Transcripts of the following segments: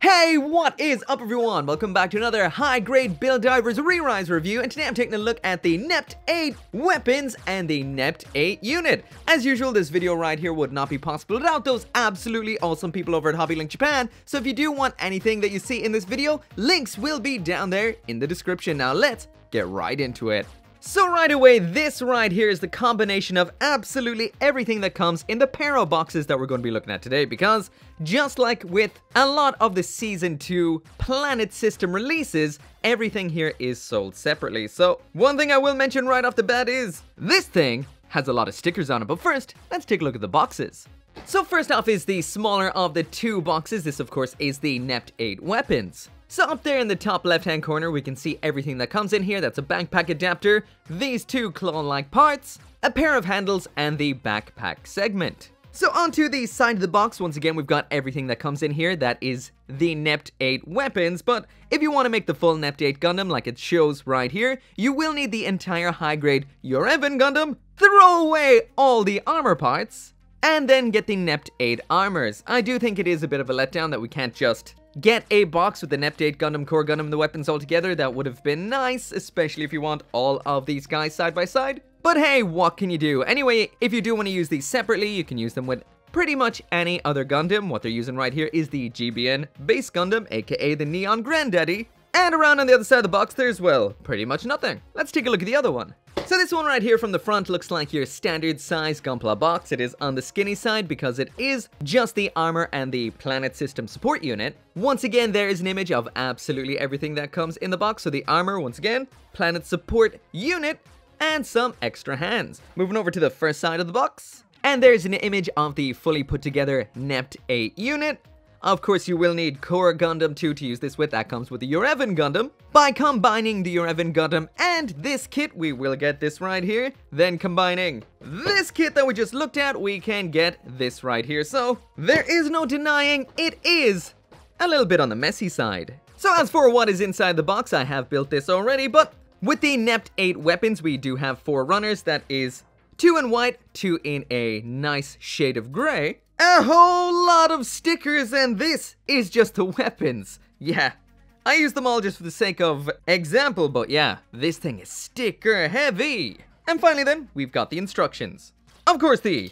Hey, what is up everyone? Welcome back to another high-grade Build Divers Re-Rise review, and today I'm taking a look at the Nept 8 weapons and the Nept 8 unit. As usual, this video right here would not be possible without those absolutely awesome people over at HobbyLink Japan, so if you do want anything that you see in this video, links will be down there in the description. Now let's get right into it. So right away, this right here is the combination of absolutely everything that comes in the Pero boxes that we're going to be looking at today because just like with a lot of the Season 2 Planet System releases, everything here is sold separately. So one thing I will mention right off the bat is this thing has a lot of stickers on it, but first, let's take a look at the boxes. So first off is the smaller of the two boxes. This of course is the Nepteight weapons. So up there in the top left hand corner we can see everything that comes in here. That's a backpack adapter, these two claw-like parts, a pair of handles, and the backpack segment. So onto the side of the box, once again we've got everything that comes in here. That is the Nepteight weapons, but if you want to make the full Nepteight Gundam like it shows right here, you will need the entire high-grade Uraven Gundam, throw away all the armor parts, and then get the Nept 8 armors. I do think it is a bit of a letdown that we can't just get a box with an 8 Gundam Core Gundam the weapons all together. That would have been nice, especially if you want all of these guys side by side. But hey, what can you do? Anyway, if you do want to use these separately, you can use them with pretty much any other Gundam. What they're using right here is the GBN Base Gundam, aka the Neon Granddaddy. And around on the other side of the box, there's, well, pretty much nothing. Let's take a look at the other one. So this one right here from the front looks like your standard size Gunpla box. It is on the skinny side because it is just the armor and the planet system support unit. Once again, there is an image of absolutely everything that comes in the box. So the armor, once again, planet support unit, and some extra hands. Moving over to the first side of the box. And there's an image of the fully put together Nept 8 unit, of course, you will need Core Gundam 2 to use this with, that comes with the Uraven Gundam. By combining the Uraven Gundam and this kit, we will get this right here. Then combining this kit that we just looked at, we can get this right here. So, there is no denying it is a little bit on the messy side. So as for what is inside the box, I have built this already, but with the Nept 8 weapons, we do have four runners. That is two in white, two in a nice shade of gray, a whole lot of stickers and this is just the weapons. Yeah, I use them all just for the sake of example, but yeah, this thing is sticker heavy. And finally then, we've got the instructions. Of course the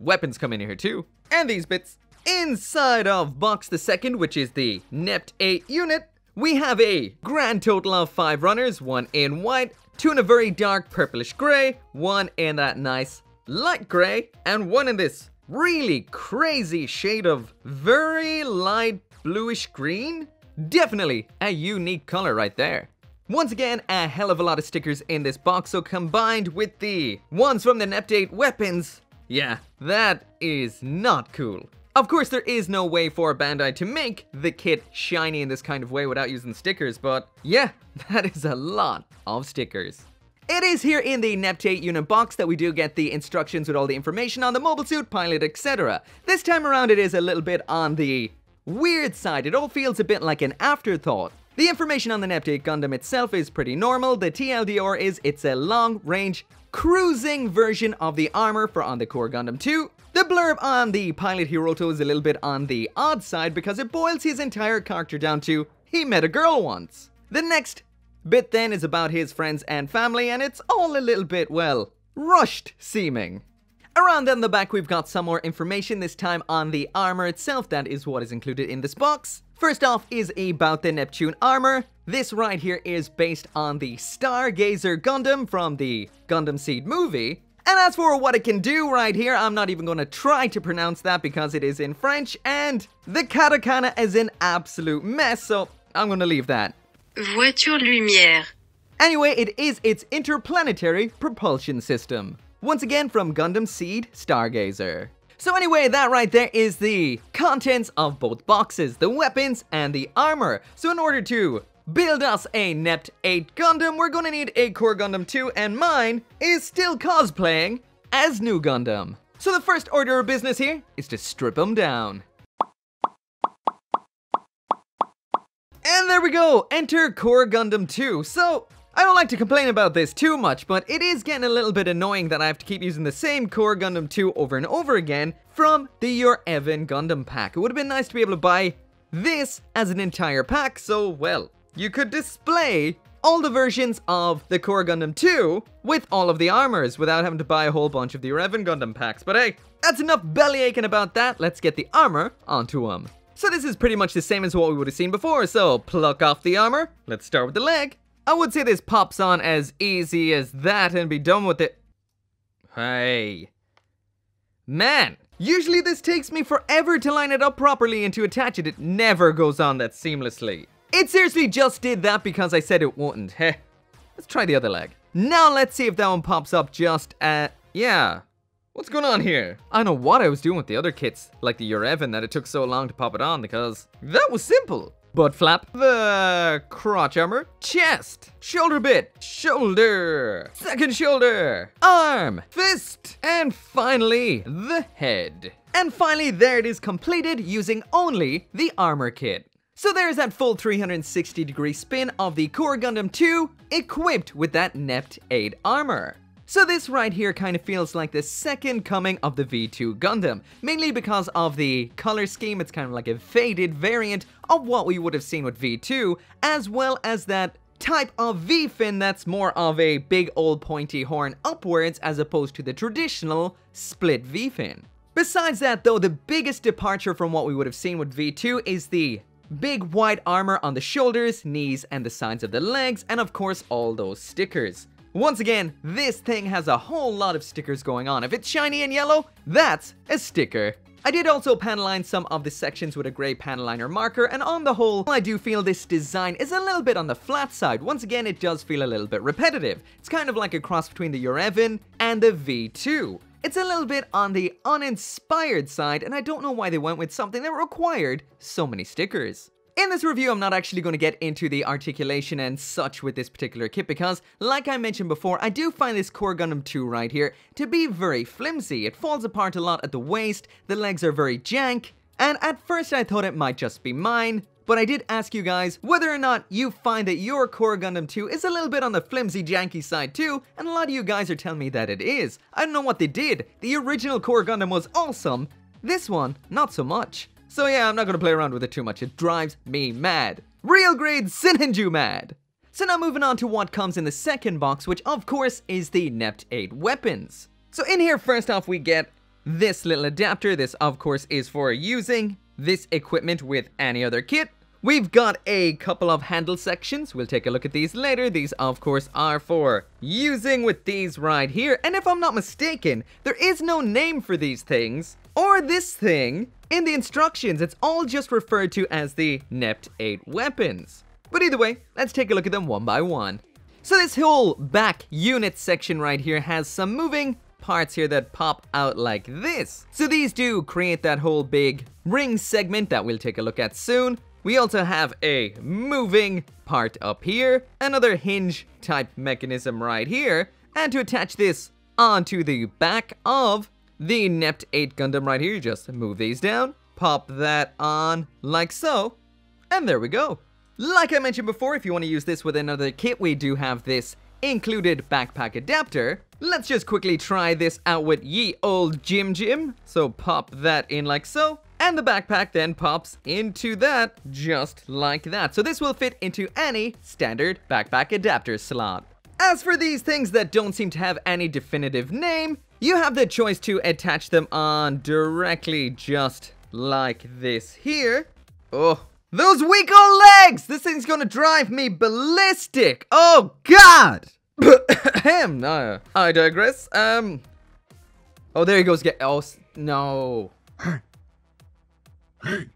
weapons come in here too, and these bits. Inside of box the second, which is the Nepteight unit, we have a grand total of 5 runners, one in white, two in a very dark purplish grey, one in that nice light grey, and one in this really crazy shade of very light bluish green? Definitely a unique color right there. Once again, a hell of a lot of stickers in this box, so combined with the ones from the Nepteight weapons, yeah, that is not cool. Of course, there is no way for Bandai to make the kit shiny in this kind of way without using stickers, but yeah, that is a lot of stickers. It is here in the Nepteight unit box that we do get the instructions with all the information on the mobile suit, pilot, etc. This time around it is a little bit on the weird side, it all feels a bit like an afterthought. The information on the Nepteight Gundam itself is pretty normal, the TLDR is it's a long-range cruising version of the armor for on the Core Gundam 2. The blurb on the pilot Hiroto is a little bit on the odd side because it boils his entire character down to he met a girl once. The next Bit then is about his friends and family, and it's all a little bit, well, rushed seeming. Around in the back, we've got some more information, this time on the armor itself. That is what is included in this box. First off is about the Neptune armor. This right here is based on the Stargazer Gundam from the Gundam Seed movie. And as for what it can do right here, I'm not even going to try to pronounce that because it is in French, and the katakana is an absolute mess, so I'm going to leave that. Voiture lumière. Anyway, it is its interplanetary propulsion system. Once again from Gundam Seed Stargazer. So anyway, that right there is the contents of both boxes, the weapons and the armor. So in order to build us a Nept 8 Gundam, we're gonna need a Core Gundam 2 and mine is still cosplaying as New Gundam. So the first order of business here is to strip them down. And there we go, enter Core Gundam 2. So, I don't like to complain about this too much, but it is getting a little bit annoying that I have to keep using the same Core Gundam 2 over and over again from the Uraven Gundam pack. It would have been nice to be able to buy this as an entire pack, so well, you could display all the versions of the Core Gundam 2 with all of the armors without having to buy a whole bunch of the Uraven Gundam packs. But hey, that's enough belly aching about that. Let's get the armor onto them. So this is pretty much the same as what we would have seen before. So pluck off the armor. Let's start with the leg. I would say this pops on as easy as that and be done with it. Hey. Man, usually this takes me forever to line it up properly and to attach it. It never goes on that seamlessly. It seriously just did that because I said it wouldn't. Heh. Let's try the other leg. Now let's see if that one pops up just at... Yeah. What's going on here? I know what I was doing with the other kits, like the Uraven, that it took so long to pop it on because that was simple. Butt flap, the crotch armor, chest, shoulder bit, shoulder, second shoulder, arm, fist, and finally, the head. And finally, there it is completed using only the armor kit. So there's that full 360 degree spin of the Core Gundam 2 equipped with that Nept 8 armor. So this right here kind of feels like the second coming of the V2 Gundam, mainly because of the color scheme, it's kind of like a faded variant of what we would have seen with V2, as well as that type of V-fin that's more of a big old pointy horn upwards as opposed to the traditional split V-fin. Besides that though, the biggest departure from what we would have seen with V2 is the Big white armor on the shoulders, knees, and the sides of the legs, and of course all those stickers. Once again, this thing has a whole lot of stickers going on. If it's shiny and yellow, that's a sticker. I did also panelline some of the sections with a grey paneliner marker, and on the whole, I do feel this design is a little bit on the flat side. Once again, it does feel a little bit repetitive. It's kind of like a cross between the Uraven and the V2. It's a little bit on the uninspired side, and I don't know why they went with something that required so many stickers. In this review, I'm not actually going to get into the articulation and such with this particular kit because, like I mentioned before, I do find this Core Gundam 2 right here to be very flimsy. It falls apart a lot at the waist, the legs are very jank, and at first I thought it might just be mine, but I did ask you guys whether or not you find that your Core Gundam 2 is a little bit on the flimsy janky side too, and a lot of you guys are telling me that it is. I don't know what they did. The original Core Gundam was awesome. This one, not so much. So yeah, I'm not gonna play around with it too much. It drives me mad. Real grade Sinanju mad. So now moving on to what comes in the second box, which of course is the Nepteight weapons. So in here, first off, we get this little adapter. This, of course, is for using this equipment with any other kit. We've got a couple of handle sections. We'll take a look at these later. These, of course, are for using with these right here. And if I'm not mistaken, there is no name for these things or this thing in the instructions. It's all just referred to as the Nept 8 weapons. But either way, let's take a look at them one by one. So this whole back unit section right here has some moving parts here that pop out like this. So these do create that whole big ring segment that we'll take a look at soon. We also have a moving part up here, another hinge type mechanism right here, and to attach this onto the back of the Nept 8 Gundam right here, you just move these down, pop that on like so, and there we go. Like I mentioned before, if you want to use this with another kit, we do have this included backpack adapter. Let's just quickly try this out with ye old Jim Jim. So pop that in like so. And the backpack then pops into that just like that. So this will fit into any standard backpack adapter slot. As for these things that don't seem to have any definitive name, you have the choice to attach them on directly just like this here. Oh, those weak old legs! This thing's gonna drive me ballistic! Oh, God! Him, no, I digress. Um, oh, there he goes. Get oh no. Hey.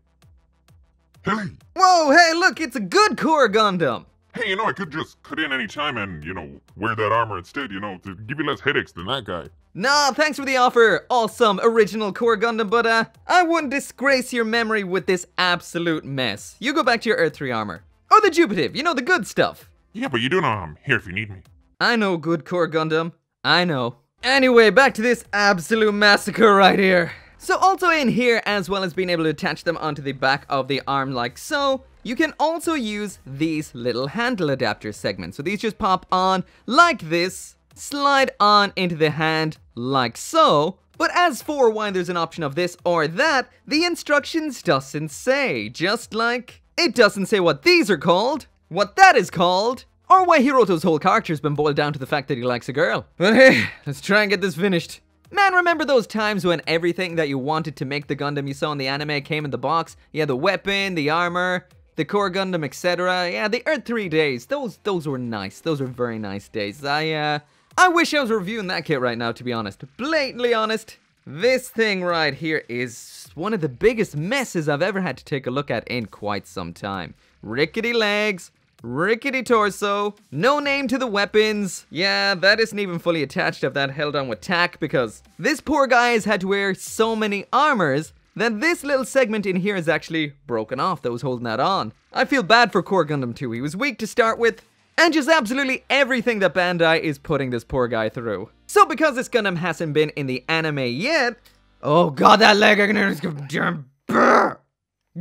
Hey. Whoa, hey, look, it's a good core Gundam. Hey, you know, I could just cut in any time and, you know, wear that armor instead, you know, to give you less headaches than that guy. Nah, thanks for the offer, awesome original core Gundam, but uh, I wouldn't disgrace your memory with this absolute mess. You go back to your Earthree armor. Or the Jupitive, you know, the good stuff. Yeah, but you do know I'm here if you need me. I know good core Gundam. I know. Anyway, back to this absolute massacre right here. So also in here, as well as being able to attach them onto the back of the arm like so, you can also use these little handle adapter segments. So these just pop on like this, slide on into the hand like so, But as for why there's an option of this or that, the instructions doesn't say, just like it doesn't say what these are called, what that is called, or why Hiroto's whole character's been boiled down to the fact that he likes a girl. But hey, let's try and get this finished. Man, remember those times when everything that you wanted to make the Gundam you saw in the anime came in the box? Yeah, the weapon, the armor, the core Gundam, etc. Yeah, the Earthree days. Those those were nice. Those were very nice days. I uh I wish I was reviewing that kit right now to be honest. Blatantly honest. This thing right here is one of the biggest messes I've ever had to take a look at in quite some time. Rickety legs, Rickety torso, no name to the weapons. Yeah, that isn't even fully attached if that held on with tack because this poor guy has had to wear so many armors that this little segment in here is actually broken off that was holding that on. I feel bad for Core Gundam 2. He was weak to start with, and just absolutely everything that Bandai is putting this poor guy through. So because this Gundam hasn't been in the anime yet, oh god, that leg, I can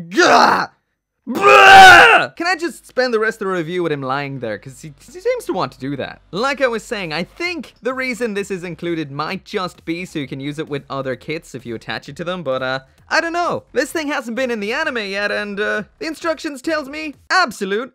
Can I just spend the rest of the review with him lying there? Because he, he, seems to want to do that. Like I was saying, I think the reason this is included might just be so you can use it with other kits if you attach it to them, but uh, I don't know. This thing hasn't been in the anime yet, and uh, the instructions tells me absolute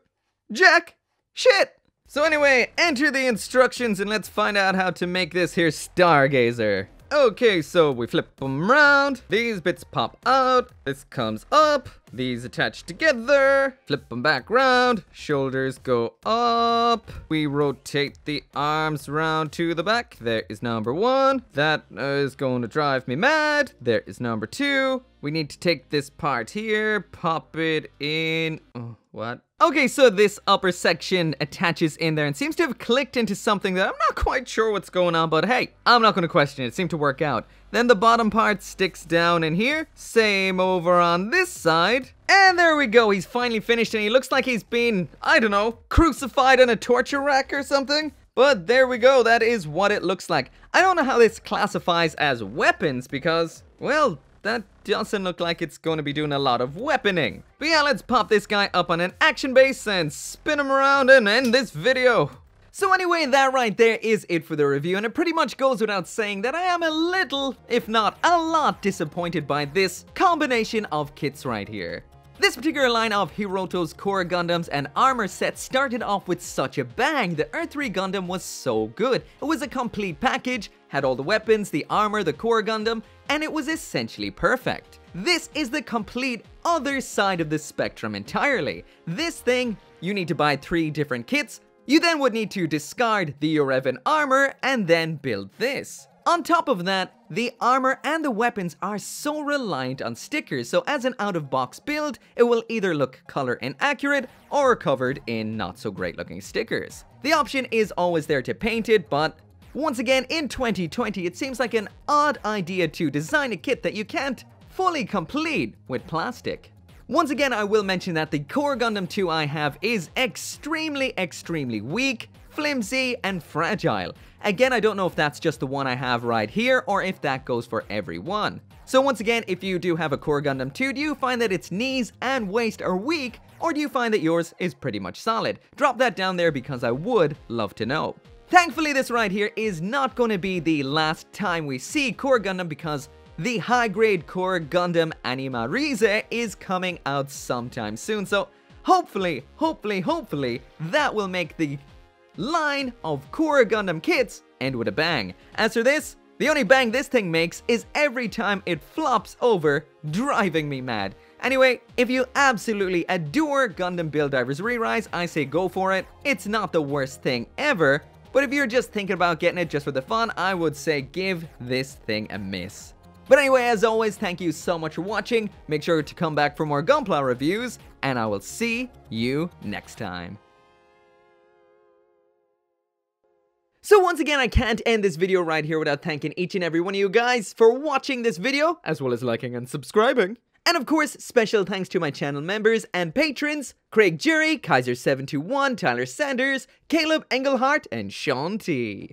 jack shit. So anyway, enter the instructions and let's find out how to make this here Stargazer. Okay, so we flip them around. These bits pop out. This comes up. These attach together. Flip them back round. Shoulders go up. We rotate the arms round to the back. There is number one. That is going to drive me mad. There is number two. We need to take this part here, pop it in. Oh, what? Okay, so this upper section attaches in there and seems to have clicked into something that I'm not quite sure what's going on, but hey, I'm not going to question it. It seemed to work out. Then the bottom part sticks down in here. Same over on this side. And there we go. He's finally finished and he looks like he's been, I don't know, crucified in a torture rack or something. But there we go, that is what it looks like. I don't know how this classifies as weapons because, well, that doesn't look like it's going to be doing a lot of weaponing. But yeah, let's pop this guy up on an action base and spin him around and end this video. So anyway, that right there is it for the review, and it pretty much goes without saying that I am a little, if not a lot, disappointed by this combination of kits right here. This particular line of Hiroto's core Gundams and armor sets started off with such a bang. The Earthree Gundam was so good. It was a complete package, had all the weapons, the armor, the core Gundam, and it was essentially perfect. This is the complete other side of the spectrum entirely. This thing, you need to buy three different kits, you then would need to discard the Uraven armor and then build this. On top of that, the armor and the weapons are so reliant on stickers, so as an out-of-box build, it will either look color inaccurate or covered in not so great looking stickers. The option is always there to paint it, but once again, in 2020, it seems like an odd idea to design a kit that you can't fully complete with plastic. Once again, I will mention that the Core Gundam 2 I have is extremely, extremely weak, flimsy, and fragile. Again, I don't know if that's just the one I have right here, or if that goes for every one. So once again, if you do have a Core Gundam 2, do you find that its knees and waist are weak, or do you find that yours is pretty much solid? Drop that down there because I would love to know. Thankfully, this right here is not going to be the last time we see Core Gundam because the high-grade Core Gundam Animarize is coming out sometime soon. So hopefully, hopefully, hopefully, that will make the line of Core Gundam kits end with a bang. As for this, the only bang this thing makes is every time it flops over, driving me mad. Anyway, if you absolutely adore Gundam Build Divers Re-Rise, I say go for it. It's not the worst thing ever, but if you're just thinking about getting it just for the fun, I would say give this thing a miss. But anyway, as always, thank you so much for watching. Make sure to come back for more Gunpla reviews, and I will see you next time. So once again, I can't end this video right here without thanking each and every one of you guys for watching this video, as well as liking and subscribing. And of course, special thanks to my channel members and patrons, Craig Jury, Kaiser721, Tyler Sanders, Caleb Engelhart, and Sean T.